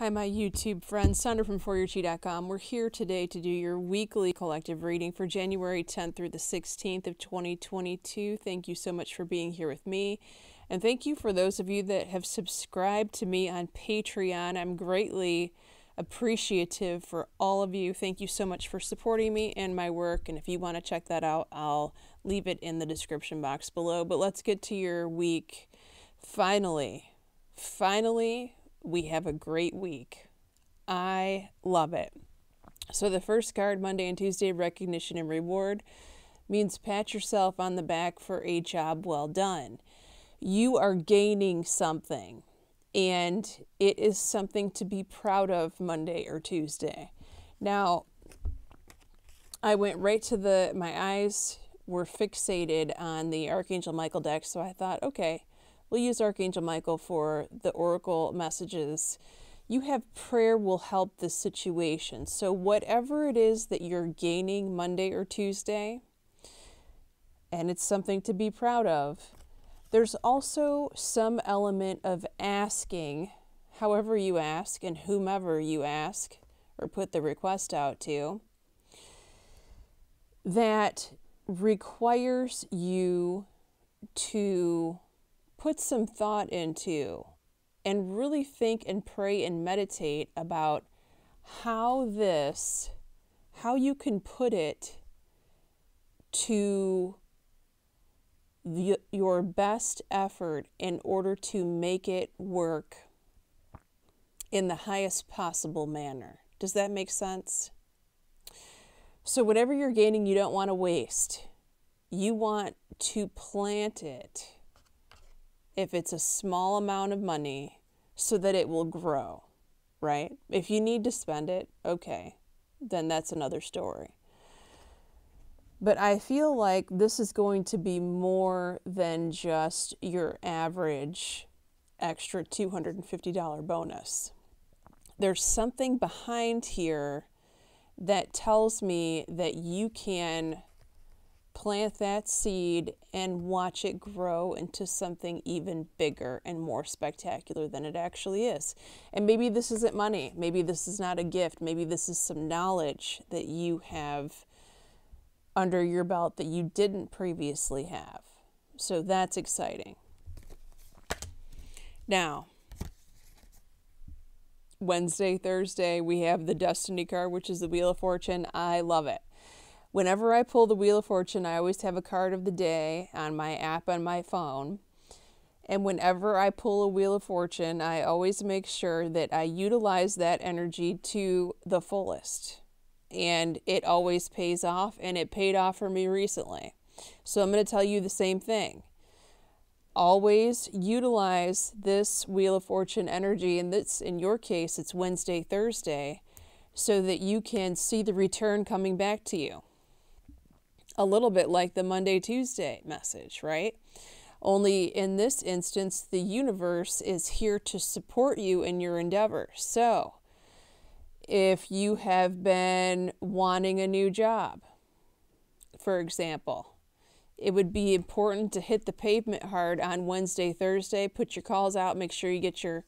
Hi, my YouTube friends. Sondra from ForYourChi.com. We're here today to do your weekly collective reading for January 10th through the 16th of 2022. Thank you so much for being here with me. And thank you for those of you that have subscribed to me on Patreon. I'm greatly appreciative for all of you. Thank you so much for supporting me and my work. And if you want to check that out, I'll leave it in the description box below. But let's get to your week. Finally, finally, we have a great week. I love it. So, the first card, Monday and Tuesday, recognition and reward, means pat yourself on the back for a job well done. You are gaining something, and it is something to be proud of Monday or Tuesday. Now, I went right to the, my eyes were fixated on the Archangel Michael deck, so I thought, okay, We'll use Archangel Michael for the oracle messages. You have prayer will help the situation. So, whatever it is that you're gaining Monday or Tuesday, and it's something to be proud of, there's also some element of asking, however you ask, and whomever you ask or put the request out to, that requires you to put some thought into and really think and pray and meditate about how this, how you can put it to the, your best effort in order to make it work in the highest possible manner. Does that make sense? So, whatever you're gaining, you don't want to waste. You want to plant it if it's a small amount of money so that it will grow, right? If you need to spend it, okay, then that's another story. But I feel like this is going to be more than just your average extra $250 bonus. There's something behind here that tells me that you can plant that seed and watch it grow into something even bigger and more spectacular than it actually is. And maybe this isn't money. Maybe this is not a gift. Maybe this is some knowledge that you have under your belt that you didn't previously have. So that's exciting. Now, Wednesday, Thursday, we have the Destiny card, which is the Wheel of Fortune. I love it whenever I pull the Wheel of Fortune, I always have a card of the day on my app on my phone. And whenever I pull a Wheel of Fortune, I always make sure that I utilize that energy to the fullest. And it always pays off, and it paid off for me recently. So I'm going to tell you the same thing. Always utilize this Wheel of Fortune energy, and this, in your case, it's Wednesday, Thursday, so that you can see the return coming back to you a little bit like the Monday, Tuesday message, right? Only in this instance, the universe is here to support you in your endeavor. So, if you have been wanting a new job, for example, it would be important to hit the pavement hard on Wednesday, Thursday, put your calls out, make sure you get your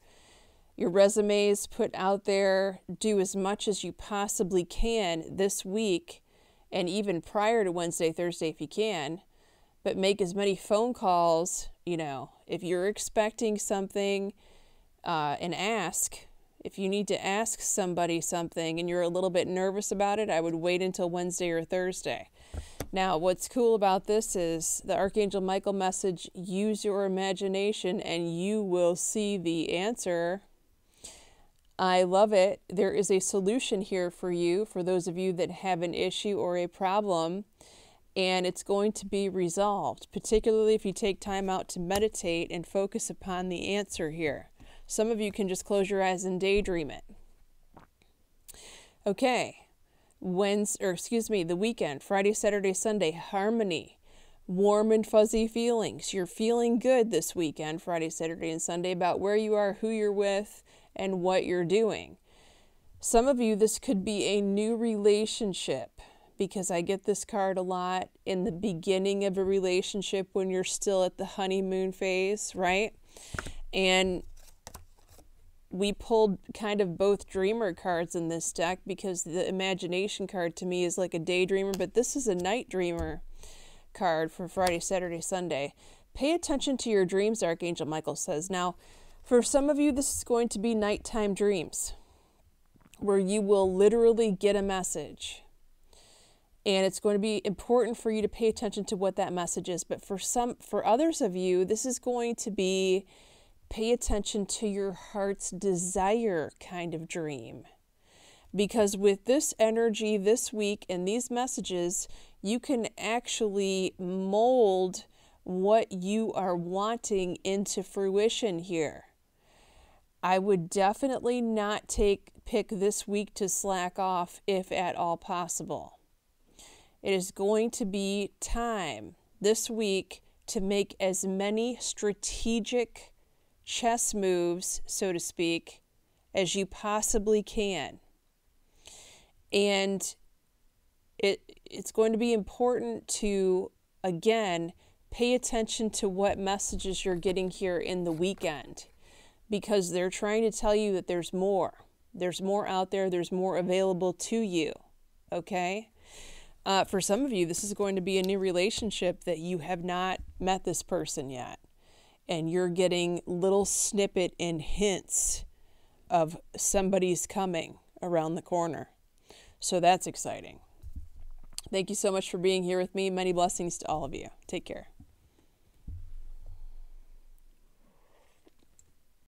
your resumes put out there, do as much as you possibly can this week and even prior to Wednesday, Thursday if you can, but make as many phone calls, you know, if you're expecting something uh, and ask, if you need to ask somebody something and you're a little bit nervous about it, I would wait until Wednesday or Thursday. Now, what's cool about this is the Archangel Michael message use your imagination and you will see the answer I love it. There is a solution here for you, for those of you that have an issue or a problem, and it's going to be resolved, particularly if you take time out to meditate and focus upon the answer here. Some of you can just close your eyes and daydream it. Okay, Wednesday, or excuse me, the weekend, Friday, Saturday, Sunday, harmony, warm and fuzzy feelings. You're feeling good this weekend, Friday, Saturday, and Sunday, about where you are, who you're with, and what you're doing. Some of you, this could be a new relationship because I get this card a lot in the beginning of a relationship when you're still at the honeymoon phase, right? And we pulled kind of both dreamer cards in this deck because the imagination card to me is like a daydreamer, but this is a night dreamer card for Friday, Saturday, Sunday. Pay attention to your dreams, Archangel Michael says. Now, for some of you, this is going to be nighttime dreams where you will literally get a message. And it's going to be important for you to pay attention to what that message is. But for some for others of you, this is going to be pay attention to your heart's desire kind of dream. Because with this energy this week and these messages, you can actually mold what you are wanting into fruition here. I would definitely not take pick this week to slack off if at all possible. It is going to be time this week to make as many strategic chess moves, so to speak, as you possibly can. And it it's going to be important to again pay attention to what messages you're getting here in the weekend because they're trying to tell you that there's more. There's more out there, there's more available to you. Okay? Uh, for some of you, this is going to be a new relationship that you have not met this person yet and you're getting little snippet and hints of somebody's coming around the corner. So that's exciting. Thank you so much for being here with me. Many blessings to all of you. Take care.